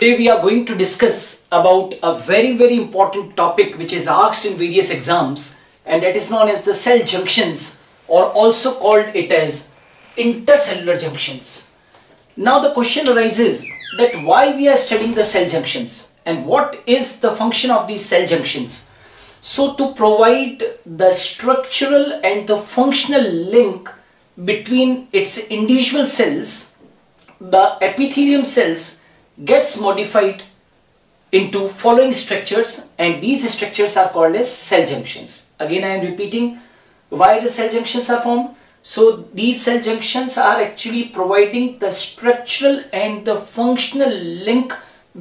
Today we are going to discuss about a very very important topic which is asked in various exams and that is known as the cell junctions or also called it as intercellular junctions. Now the question arises that why we are studying the cell junctions and what is the function of these cell junctions. So to provide the structural and the functional link between its individual cells, the epithelium cells gets modified into following structures and these structures are called as cell junctions. Again I am repeating why the cell junctions are formed. So these cell junctions are actually providing the structural and the functional link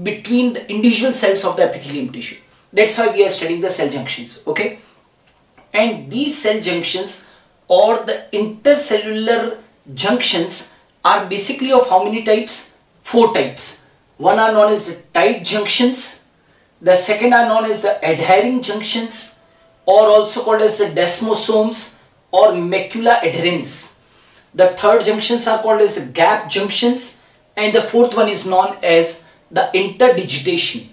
between the individual cells of the epithelium tissue. That's why we are studying the cell junctions. Okay. And these cell junctions or the intercellular junctions are basically of how many types? Four types. One are known as the tight junctions. The second are known as the adhering junctions or also called as the desmosomes or macula adherens. The third junctions are called as the gap junctions and the fourth one is known as the interdigitation.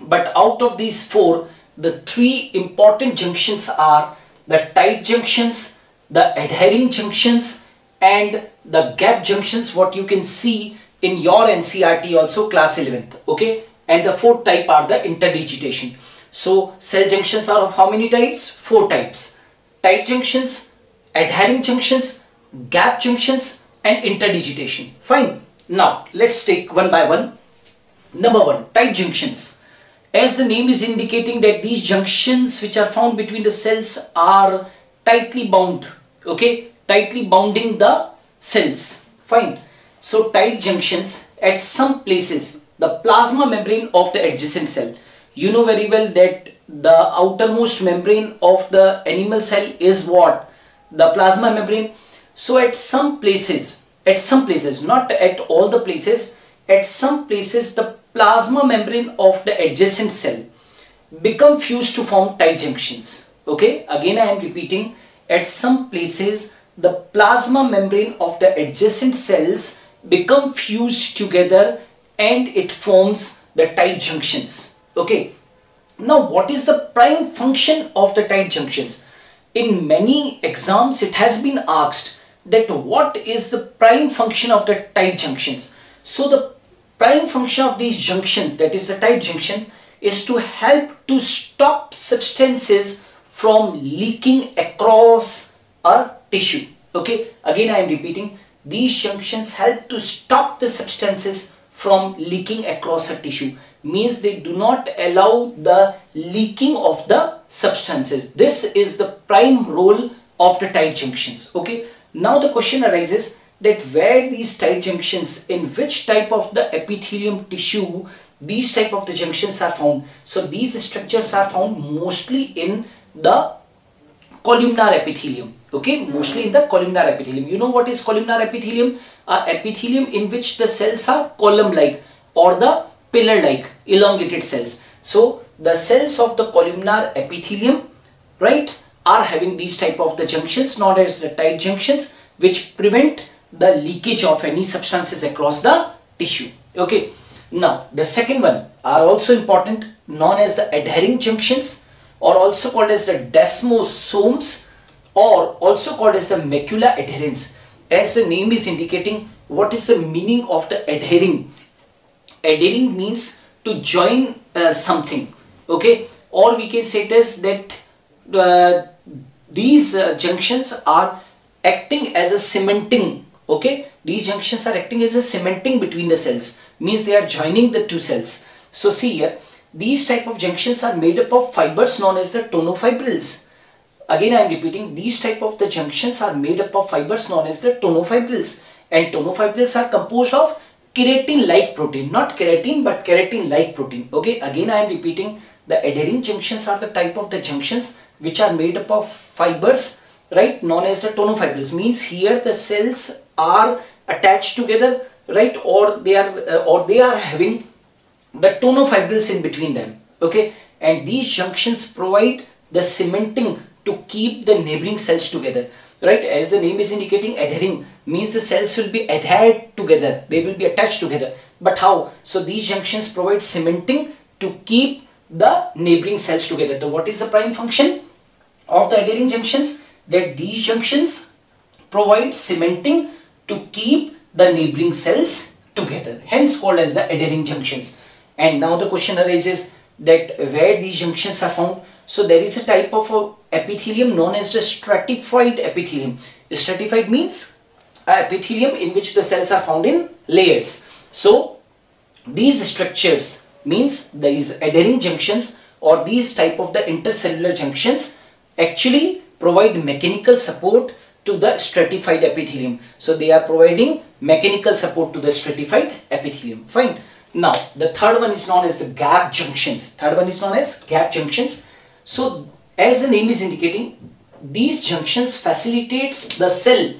But out of these four, the three important junctions are the tight junctions, the adhering junctions and the gap junctions what you can see in your NCERT also class 11th okay? And the fourth type are the interdigitation. So cell junctions are of how many types? Four types. Tight junctions adhering junctions gap junctions and interdigitation. Fine. Now let's take one by one. Number one tight junctions. As the name is indicating that these junctions which are found between the cells are tightly bound okay? Tightly bounding the cells. Fine so tight junctions at some places, the plasma membrane of the adjacent cell. You know very well that the outermost membrane of the animal cell is what? The plasma membrane. So at some places, at some places, not at all the places, at some places the plasma membrane of the adjacent cell become fused to form tight junctions. Okay, again I am repeating, at some places the plasma membrane of the adjacent cells become fused together and it forms the tight junctions. Okay. Now what is the prime function of the tight junctions? In many exams it has been asked that what is the prime function of the tight junctions? So the prime function of these junctions that is the tight junction is to help to stop substances from leaking across a tissue. Okay. Again i am repeating these junctions help to stop the substances from leaking across a tissue means they do not allow the leaking of the substances. This is the prime role of the tight junctions. Okay. Now the question arises that where these tight junctions, in which type of the epithelium tissue these type of the junctions are found. So these structures are found mostly in the columnar epithelium okay? Mostly in the columnar epithelium. You know what is columnar epithelium? A epithelium in which the cells are column like or the pillar like elongated cells. So the cells of the columnar epithelium right are having these type of the junctions known as the tight junctions which prevent the leakage of any substances across the tissue okay? Now the second one are also important known as the adhering junctions or also called as the desmosomes or also called as the macula adherens. As the name is indicating, what is the meaning of the adhering? Adhering means to join uh, something, okay? Or we can say as that uh, these uh, junctions are acting as a cementing, okay? These junctions are acting as a cementing between the cells, means they are joining the two cells. So see here, these type of junctions are made up of fibers known as the tonofibrils. Again I am repeating these type of the junctions are made up of fibers known as the tonofibrils. And tonofibrils are composed of keratin like protein. Not keratin but keratin like protein. Okay again I am repeating the adhering junctions are the type of the junctions which are made up of fibers right known as the tonofibrils. Means here the cells are attached together right or they are uh, or they are having the tonofibrils in between them okay? And these junctions provide the cementing to keep the neighboring cells together right? As the name is indicating adhering means the cells will be adhered together they will be attached together. But how? So these junctions provide cementing to keep the neighboring cells together. So what is the prime function of the adhering junctions? That these junctions provide cementing to keep the neighboring cells together hence called as the adhering junctions and now the question arises that where these junctions are found so there is a type of epithelium known as the stratified epithelium stratified means epithelium in which the cells are found in layers so these structures means these adhering junctions or these type of the intercellular junctions actually provide mechanical support to the stratified epithelium. So they are providing mechanical support to the stratified epithelium. Fine. Now the third one is known as the gap junctions. Third one is known as gap junctions. So as the name is indicating, these junctions facilitates the cell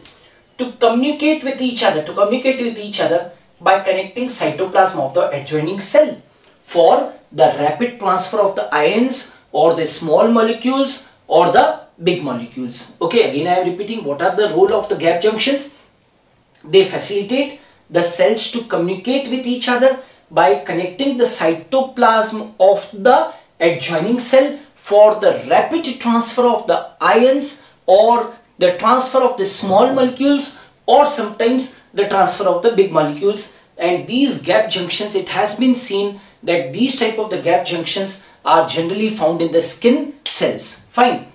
to communicate with each other, to communicate with each other by connecting cytoplasm of the adjoining cell for the rapid transfer of the ions or the small molecules or the big molecules. Okay, again I am repeating what are the role of the gap junctions? They facilitate the cells to communicate with each other by connecting the cytoplasm of the adjoining cell for the rapid transfer of the ions or the transfer of the small molecules or sometimes the transfer of the big molecules and these gap junctions it has been seen that these type of the gap junctions are generally found in the skin cells fine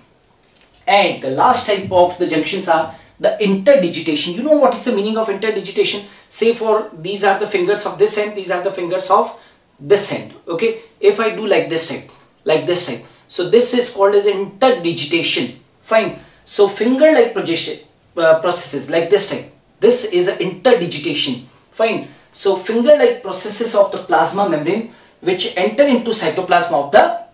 and the last type of the junctions are the interdigitation. You know what is the meaning of interdigitation? Say for these are the fingers of this hand, these are the fingers of this hand. Okay. If I do like this type, like this type. So this is called as interdigitation. Fine. So finger like projection uh, processes like this type. This is an interdigitation. Fine. So finger like processes of the plasma membrane which enter into cytoplasm of the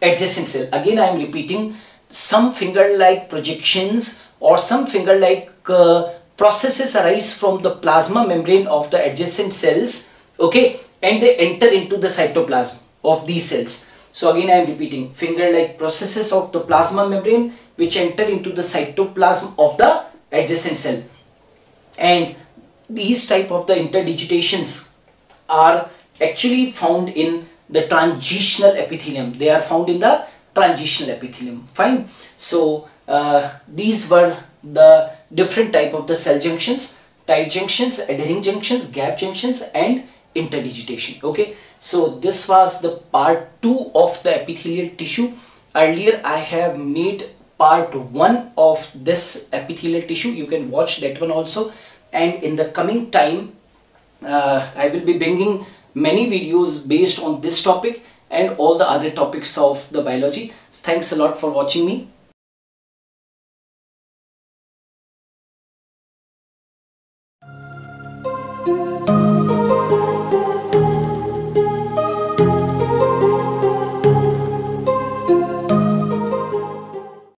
adjacent cell. Again I am repeating some finger-like projections or some finger-like uh, processes arise from the plasma membrane of the adjacent cells okay and they enter into the cytoplasm of these cells. So again i am repeating finger-like processes of the plasma membrane which enter into the cytoplasm of the adjacent cell. And these type of the interdigitations are actually found in the transitional epithelium. They are found in the transitional epithelium. Fine. So uh, these were the different type of the cell junctions tight junctions adhering junctions gap junctions and interdigitation okay so this was the part 2 of the epithelial tissue earlier i have made part 1 of this epithelial tissue you can watch that one also and in the coming time uh, i will be bringing many videos based on this topic and all the other topics of the biology. Thanks a lot for watching me.